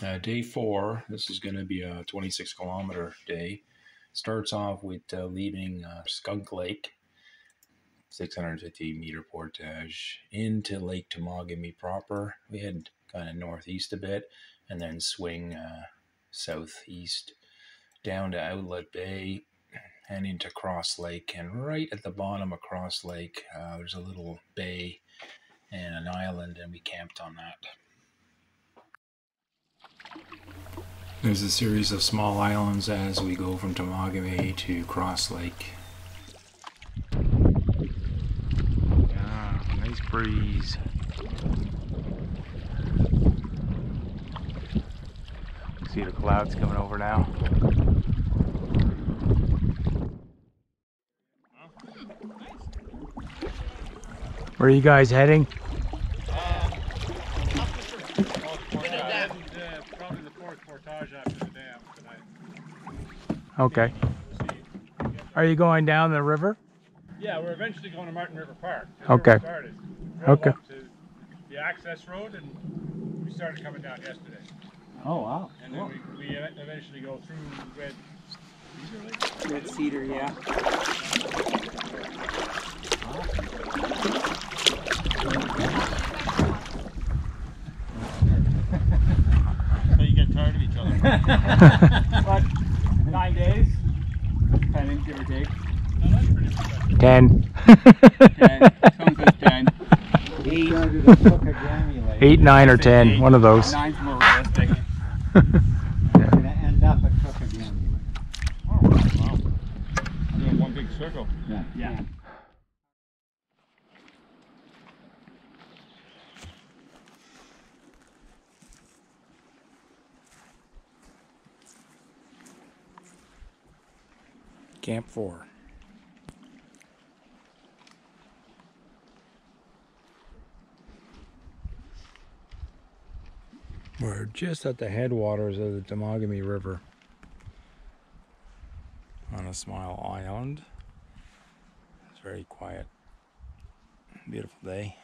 Uh, day four, this is going to be a 26 kilometer day. Starts off with uh, leaving uh, Skunk Lake, 650 meter portage, into Lake Temagami proper. We head kind of northeast a bit and then swing uh, southeast down to Outlet Bay and into Cross Lake. And right at the bottom of Cross Lake, uh, there's a little bay and an island, and we camped on that. There's a series of small islands as we go from Temagami to Cross Lake. Yeah, nice breeze. See the clouds coming over now. Where are you guys heading? Probably the fourth portage after the dam tonight. Okay. Are you going down the river? Yeah, we're eventually going to Martin River Park. Okay. We Okay. to the access road and we started coming down yesterday. Oh wow. And then we, we eventually go through Red. Cedar Lake? Red cedar, yeah. So you get tired of each other. But nine days, depending, give or take. No, that's pretty good. Ten. Ten. Says ten. Eight. Eight, nine, or ten. One of those. Nine's more realistic. Gonna end up at Cook again. Oh, wow. Doing one big circle. Yeah. Yeah. Camp four. We're just at the headwaters of the Temagami River on a small island. It's very quiet. Beautiful day.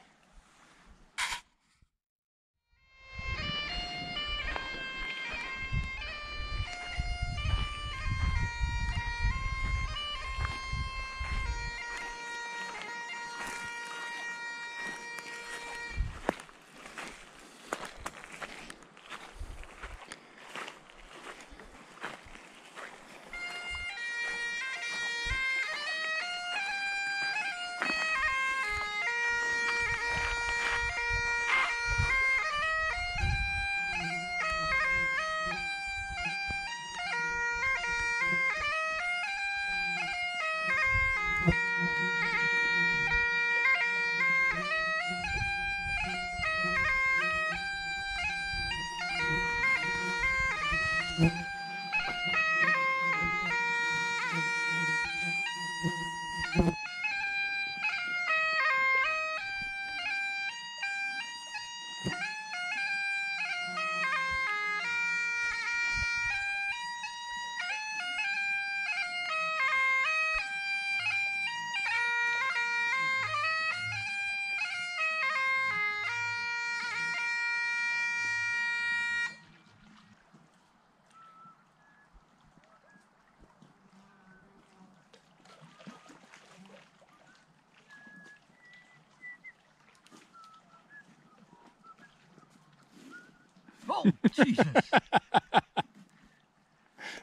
嗯。Oh, Jesus.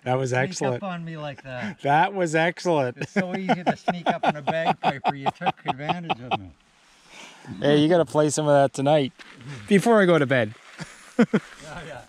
That was Sneak excellent. up on me like that. That was excellent. It's so easy to sneak up on a bagpiper. You took advantage of me. Hey, you got to play some of that tonight before I go to bed. Oh, yeah, yeah.